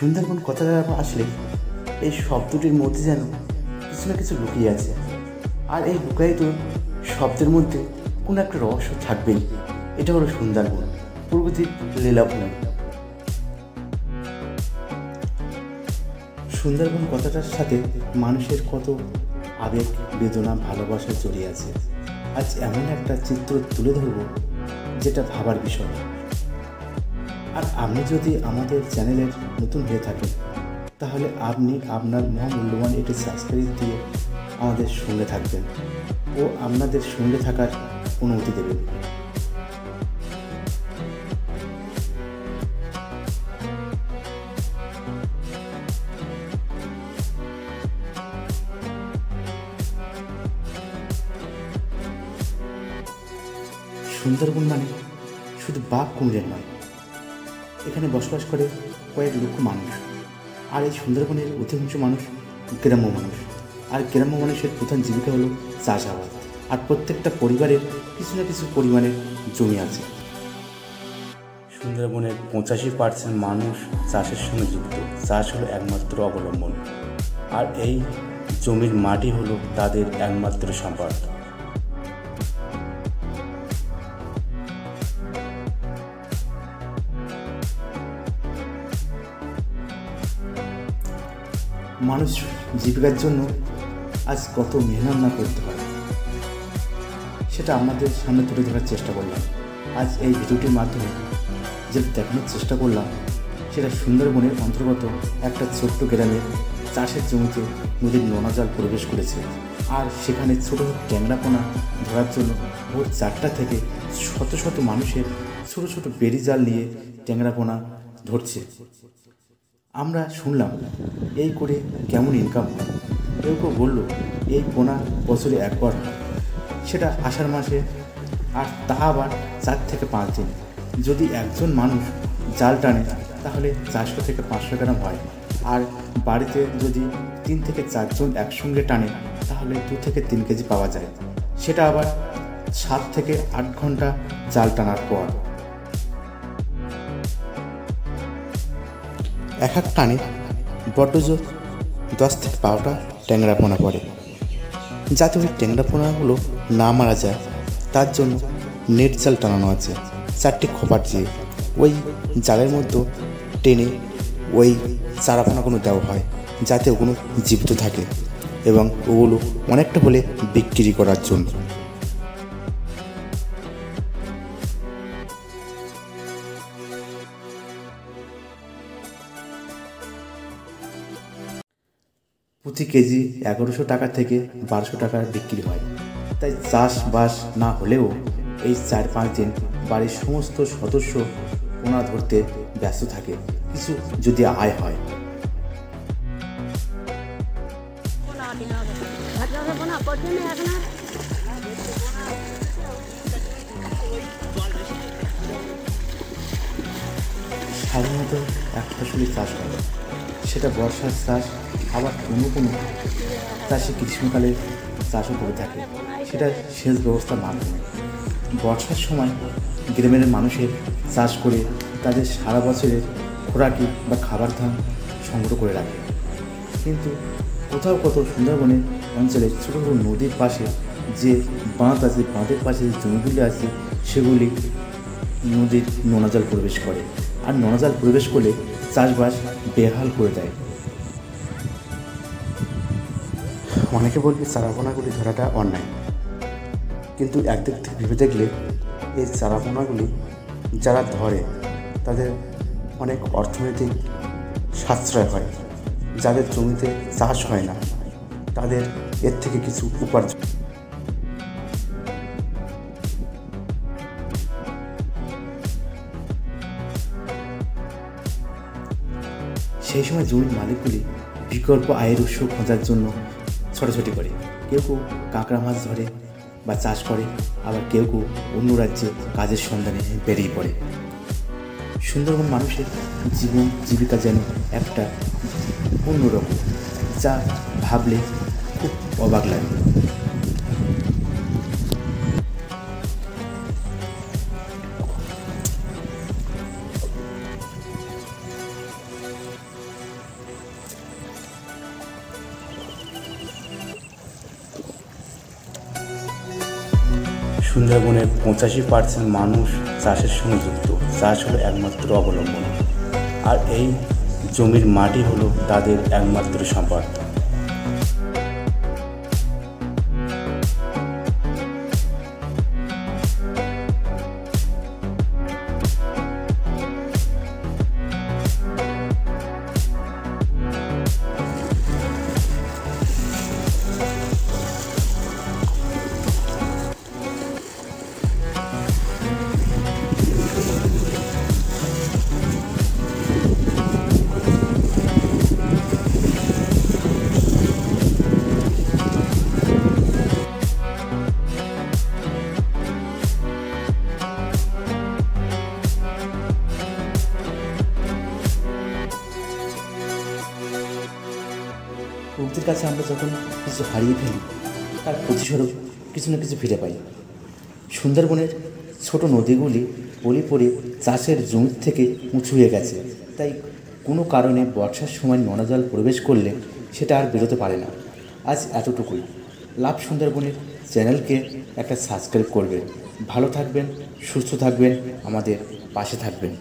সুন্দরবন কথাটা আসলে এই শব্দটির মধ্যে যেন কিছু না কিছু লুকিয়ে আছে। আর এই লুকায়িত শব্দের মধ্যে কোনো একটা রহস্য থাকবেই। এটা হলো সুন্দরবন প্রকৃতির লীলাভূমি। সুন্দরবন কথাটার সাথে মানুষের কত আবেগ, বেদনা, ভালোবাসা জড়িয়ে আছে। আজ এমন একটা চিত্র তুলে ধরব যেটা ভাবার বিষয়। আর আপনি যদি আমাদের চ্যানেলের নতুন হয়ে থাকেন, তাহলে আপনি আপনার মহামূল্যবান এটি সাবস্ক্রাইব দিয়ে আমাদের সঙ্গে থাকবেন ও আপনাদের সঙ্গে থাকার অনুমতি দেবেন। সুন্দরবন মানে শুধু বাঘ কুমিরের নয় এখানে বসবাস করে কয়েক লক্ষ মানুষ। আর এই সুন্দরবনের অধিকাংশ মানুষ গ্রাম্য মানুষ। আর গ্রাম্য মানুষের প্রধান জীবিকা হলো চাষাবাদ। আর প্রত্যেকটা পরিবারের কিছু না কিছু পরিমাণের জমি আছে। সুন্দরবনের পঁচাশি পার্সেন্ট মানুষ চাষের সঙ্গে যুক্ত। চাষ হলো একমাত্র অবলম্বন। আর এই জমির মাটি হলো তাদের একমাত্র সম্পদ। মানুষ জীবিকার জন্য আজ কত মেহনত না করতে হয় সেটা আমাদের সামনে তুলে ধরার চেষ্টা করলাম। আজ এই ভিডিওটির মাধ্যমে যেটা দেখানোর চেষ্টা করলাম, সেটা সুন্দরবনের অন্তর্গত একটা ছোট্ট গ্রামের চাষের জমিতে নদীর নোনা জল প্রবেশ করেছে। আর সেখানে ছোটো ট্যাংরাপোনা ধরার জন্য ভোর চারটা থেকে শত শত মানুষের ছোটো ছোটো বেরি জাল নিয়ে ট্যাংরাপোনা ধরছে। আমরা শুনলাম, এই করে কেমন ইনকাম হয়? কেউ কেউ বলল, এই পোনা বছরে একবার সেটা আষাঢ় মাসে, আর তা আবার চার থেকে পাঁচ দিন। যদি একজন মানুষ জাল টানে, তাহলে চারশো থেকে পাঁচশো গ্রাম হয়। আর বাড়িতে যদি তিন থেকে চারজন একসঙ্গে টানে, তাহলে দু থেকে তিন কেজি পাওয়া যায়। সেটা আবার সাত থেকে আট ঘণ্টা জাল টানার পর। এক এক টানে বড্ড জোর দশ থেকে বারোটা ট্যাংরা পোনা পড়ে। যাতে ওই ট্যাংরা পোনাগুলো না মারা যায়, তার জন্য নেট জাল টানানো আছে, চারটি খোপার দিয়ে। ওই জালের মধ্যে টেনে ওই চারাপোনাগুলো দেওয়া হয়, যাতে ওগুলো জীবিত থাকে এবং ওগুলো অনেকটা হলে বিক্রি করার জন্য। প্রতি কেজি এগারোশো টাকা থেকে বারোশো টাকার বিক্রি হয়। তাই চাষবাস না হলেও এই চার পাঁচ দিন বাড়ির সমস্ত সদস্য পোনা ধরতে ব্যস্ত থাকে। কিছু যদি আয় হয়। সাধারণত এক ফসলি চাষ হয়। সেটা বর্ষার চাষ আবার কোনো কোনো চাষি গ্রীষ্মকালে চাষও করে থাকে। সেটা সেচ ব্যবস্থার মাধ্যমে বর্ষার সময় গ্রামের মানুষের চাষ করে তাদের সারা বছরের খোরাকি বা খাবার ধান সংগ্রহ করে রাখে। কিন্তু কোথাও কোথাও সুন্দরবনের অঞ্চলে ছোটো ছোটো নদীর পাশে যে বাঁধ আছে, বাঁধের পাশে যে জমিগুলি আছে, সেগুলি নদীর নোনা জল প্রবেশ করে। আর নোনা জল প্রবেশ করলে চাষবাস বেহাল করে দেয়। অনেকে বলবে চারাপোনাগুলি ধরাটা অন্যায়। কিন্তু একদিক থেকে ভেবে দেখলে এই চারাপোনাগুলি যারা ধরে, তাদের অনেক অর্থনৈতিক সাশ্রয় হয়। যাদের জমিতে চাষ হয় না, তাদের এর থেকে কিছু উপার্জন। সেই সময় জমির মালিকগুলি বিকল্প আয়ের উৎস খোঁজার জন্য ছোটাছুটি করে। কেউ কেউ কাঁকড়া মাছ ধরে বা চাষ করে, আবার কেউ কেউ অন্য রাজ্যে কাজের সন্ধানে বেরিয়ে পড়ে। সুন্দরবন মানুষের জীবন, জীবিকা যেন একটা অন্যরকম, যা ভাবলে খুব অবাক লাগে। সুন্দরবনের পঁচাশি পার্সেন্ট মানুষ চাষের সঙ্গে যুক্ত। চাষ হলো একমাত্র অবলম্বন। আর এই জমির মাটি হলো তাদের একমাত্র সম্পদ। কাছে আমরা যখন কিছু হারিয়ে ফেলি, তার প্রতিস্বরূপ কিছু না কিছু ফিরে পাই। সুন্দরবনের ছোট নদীগুলি পলি পড়ে চাষের জমি থেকে উঁচু হয়ে গেছে। তাই কোনো কারণে বর্ষার সময় নোনা জল প্রবেশ করলে সেটা আর বেরোতে পারে না। আজ এতটুকুই। লাভ সুন্দরবনের চ্যানেলকে একটা সাবস্ক্রাইব করবেন। ভালো থাকবেন, সুস্থ থাকবেন, আমাদের পাশে থাকবেন।